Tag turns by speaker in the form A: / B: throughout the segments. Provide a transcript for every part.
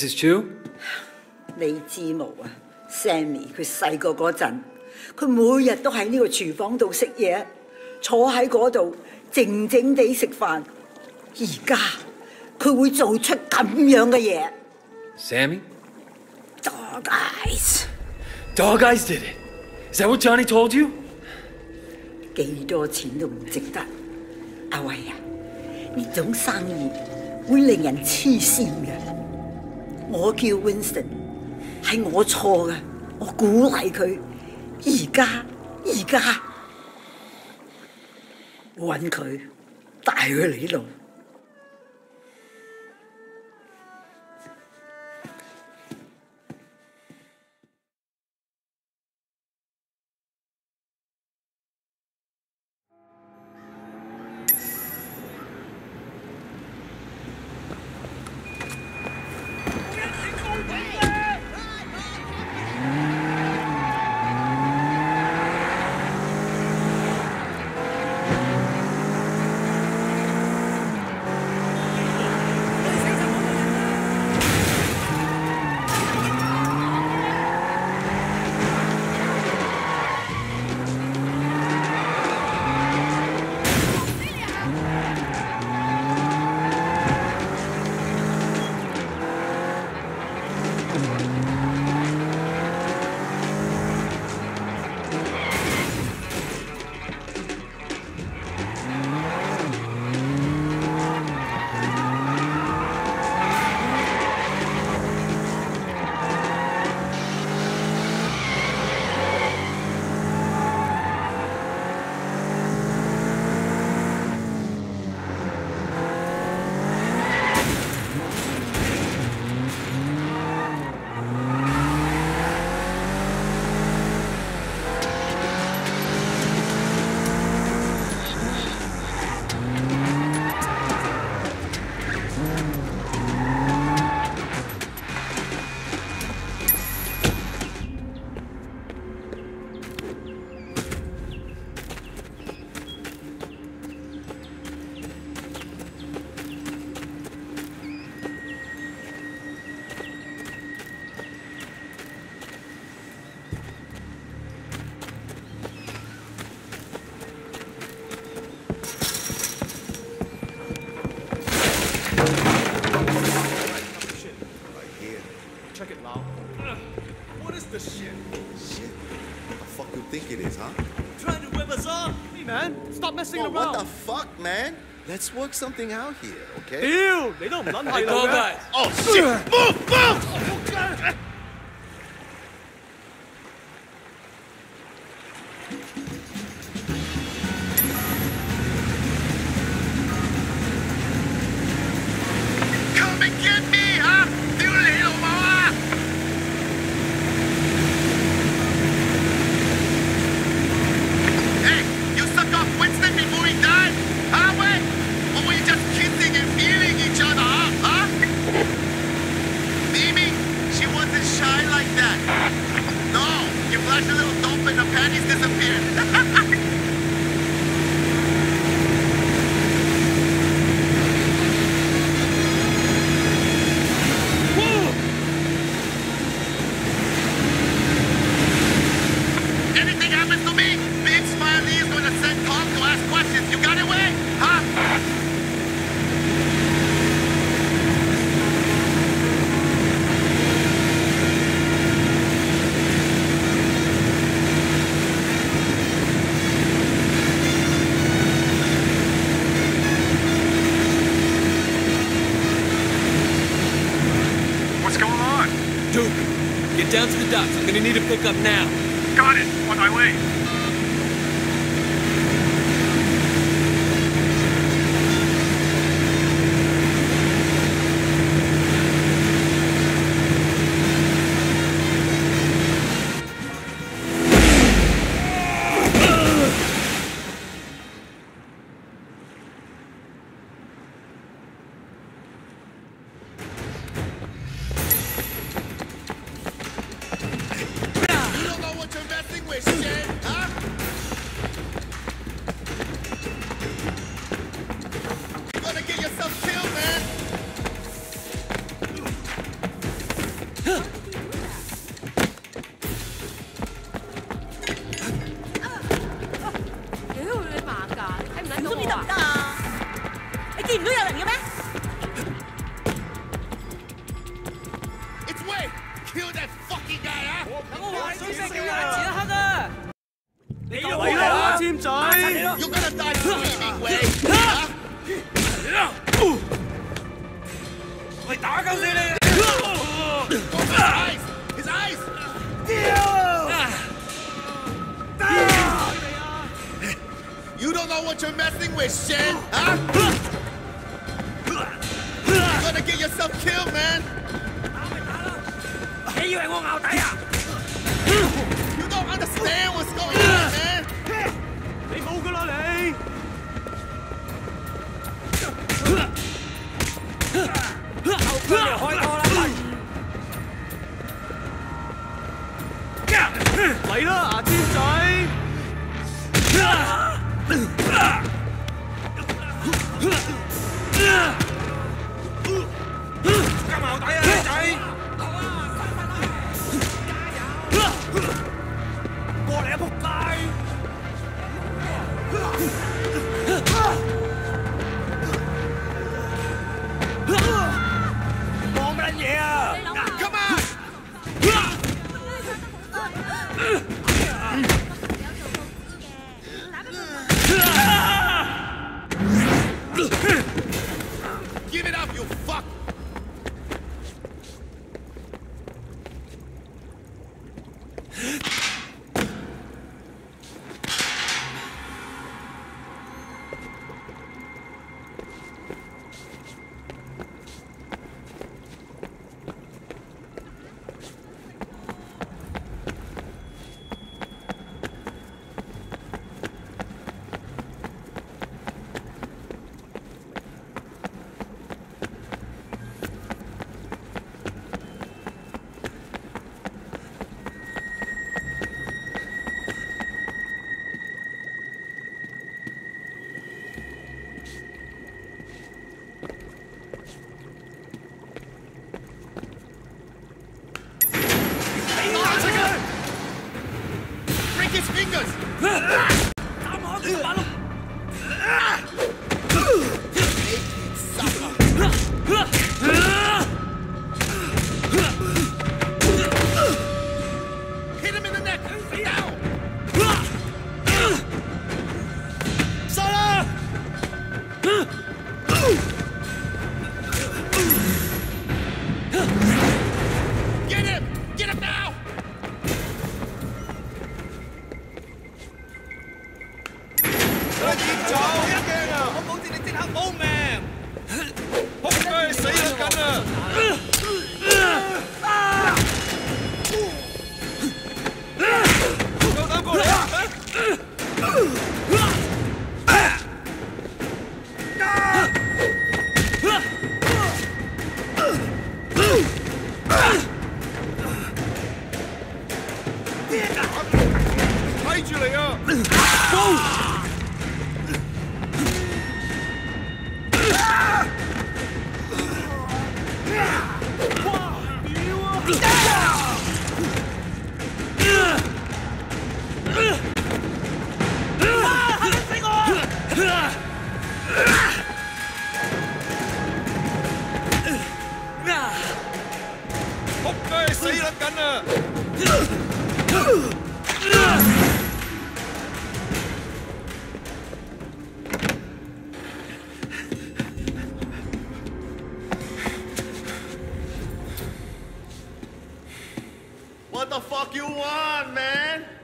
A: Mrs. Chu?
B: 你知冇啊？Sammy 佢细个嗰阵，佢每日都喺呢个厨房度食嘢，坐喺嗰度静静地食饭。而家佢会做出咁样嘅嘢
A: Sammy?
B: ，dog eyes，
A: Dog Eyes did it. Is that what Johnny told you?
B: 几多钱都唔值得。阿威啊，呢种生意会令人黐线嘅。 我叫 Winston，係我錯嘅，我鼓勵佢。而家而家揾佢帶佢嚟呢度。
C: Shit.
D: What the fuck you think it is, huh?
E: Trying to whip us off?
C: Hey, man. Stop messing around.
D: What the fuck, man? Let's work something out here, okay?
C: Ew! They don't
A: run
C: like
A: that.
D: Oh, shit! Move! Move! Oh, Lots a little and the panties disappeared. Duke, get
E: down to the docks. I'm gonna need a pickup now.
D: Got it. On my way. You don't know what you're messing with, Shen, huh? You're gonna get yourself killed, man! You don't understand what's going on, man!
E: Lấy đó, à! Ah!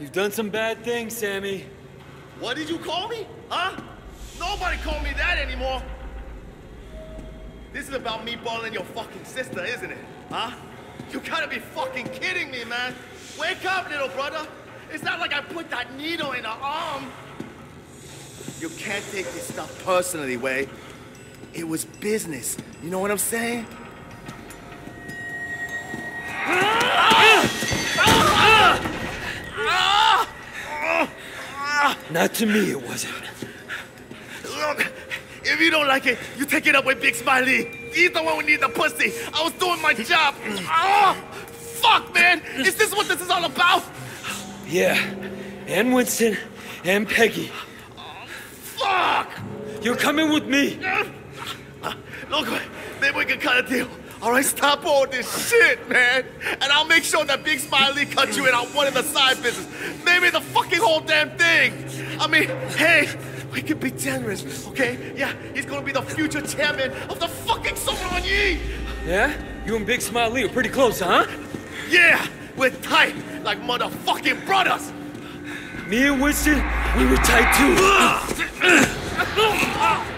A: You've done some bad things, Sammy.
D: What did you call me? Huh? Nobody call me that anymore. This is about me balling your fucking sister, isn't it? Huh? You gotta be fucking kidding me, man. Wake up, little brother. It's not like I put that needle in her arm. You can't take this stuff personally, Wei. It was business. You know what I'm saying?
A: Not to me, it wasn't.
D: Look, if you don't like it, you take it up with Big Smiley. He's the one who needs the pussy. I was doing my job. Oh, fuck, man. Is this what this is all about?
A: Yeah. And Winston. And Peggy.
D: Fuck!
A: You're coming with me.
D: Look, maybe we can cut a deal. All right, stop all this shit, man. And I'll make sure that Big Smiley cuts you in on one of the side business. Maybe the fucking whole damn thing. I mean, hey, we could be generous, okay? Yeah, he's gonna be the future chairman of the fucking Yi.
A: Yeah? You and Big Smiley are pretty close, huh?
D: Yeah, we're tight like motherfucking brothers.
A: Me and Winston, we were tight too.
D: Ah!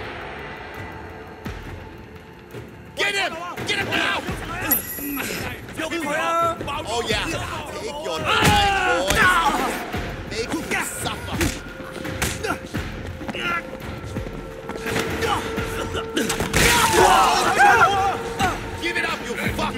D: Get him! Get him now! Oh yeah, take your time, boys. Make him suffer. Give it up, you fuck!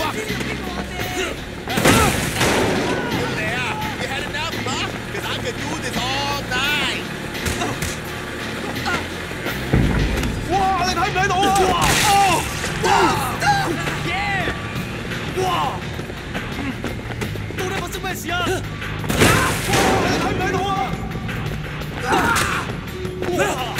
D: 哇！哇！哇！哇！咩事啊？哇！你睇唔睇到啊？哇！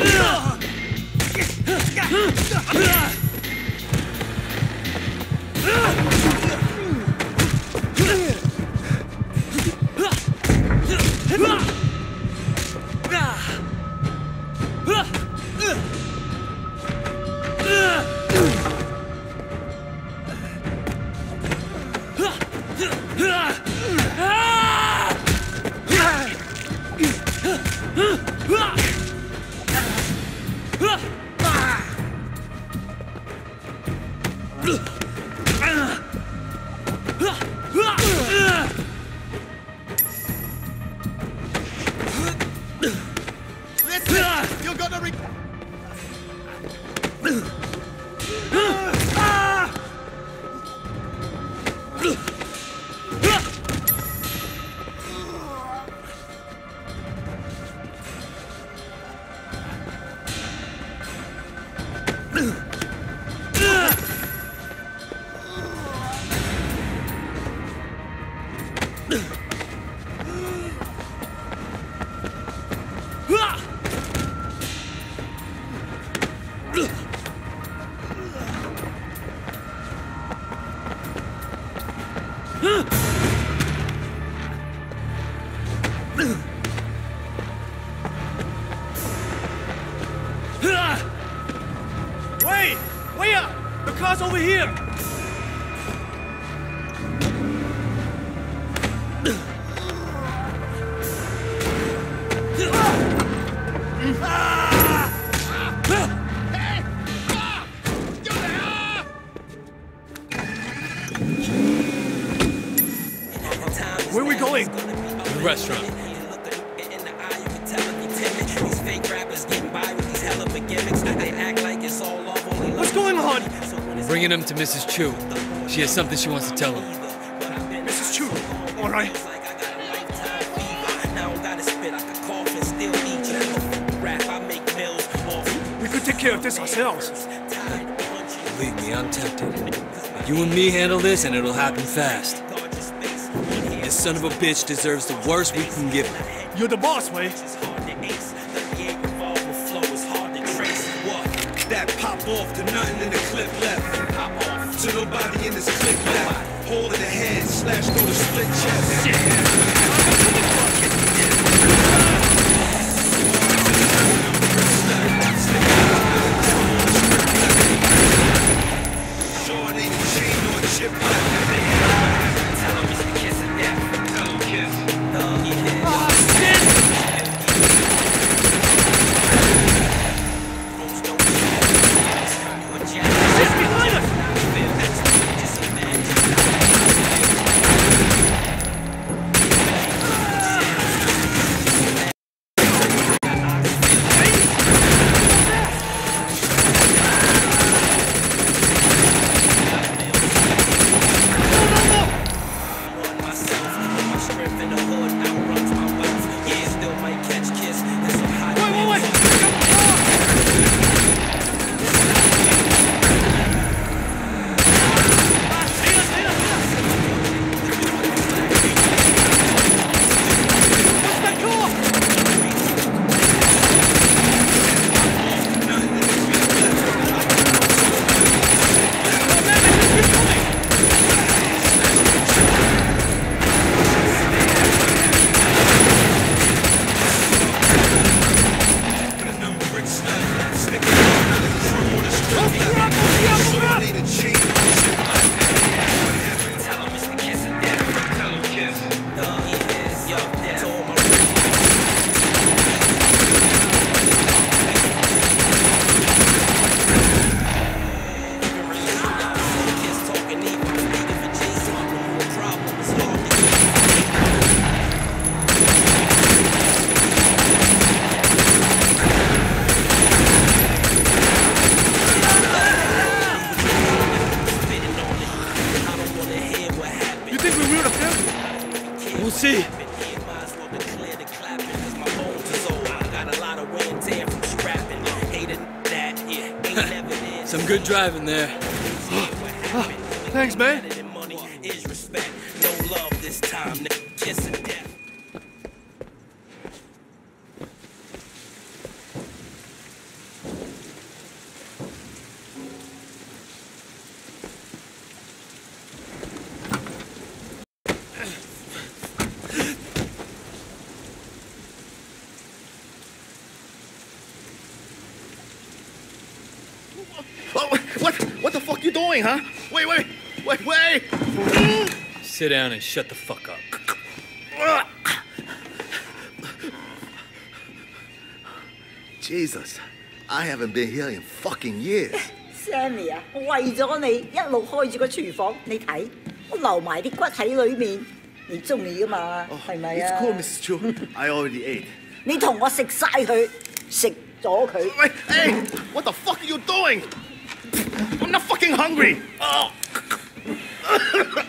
A: Uh! Wait! Wait! The car's over here!
E: Bringing him to Mrs. Chu. She has something she wants to tell him.
A: Mrs. Chu. All right. We could take care of this ourselves.
E: Believe me, I'm tempted. You and me handle this, and it'll happen fast. This son of a bitch deserves the worst we can give him.
A: You're the boss, Wei.
F: That pop off to nothing in the clip left. To nobody in this clip left. Hole in the head, slash go to split chest. Short the
D: fuck you doing, huh? Wait, wait, wait, wait!
E: Sit down and shut the fuck up.
D: Jesus, I haven't been here in fucking years.
B: Sammy 啊，我为咗你一路开住个厨房，你睇我留埋啲骨喺里面，你中意噶嘛？系咪
D: It's
B: 啊？
D: cool, Mrs. Chu. I already ate.
B: 你同我食晒佢，食 咗佢。
D: Wait, hey, what the fuck are you doing? I'm not fucking hungry. Oh,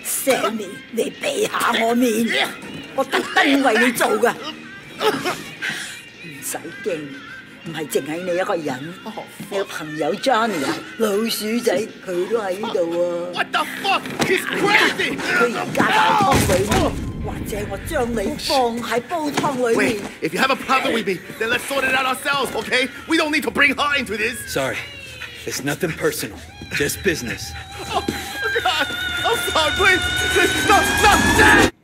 B: Sammy，你避下我面，我特登为你做噶。唔使惊，唔系净系你一个人，你个朋友 Johnny 啊，老鼠仔佢都喺呢度啊。
D: what the fuck? He's crazy.
B: 佢而家喺汤里面，或者我将你放喺煲汤里
D: Wait,
B: 面。
D: if you have a problem with me, then let's sort it out ourselves, okay? We don't need to bring her into this.
E: Sorry. It's nothing personal. Just business.
D: Oh, God. I'm sorry, please. Please, No, no, Dad!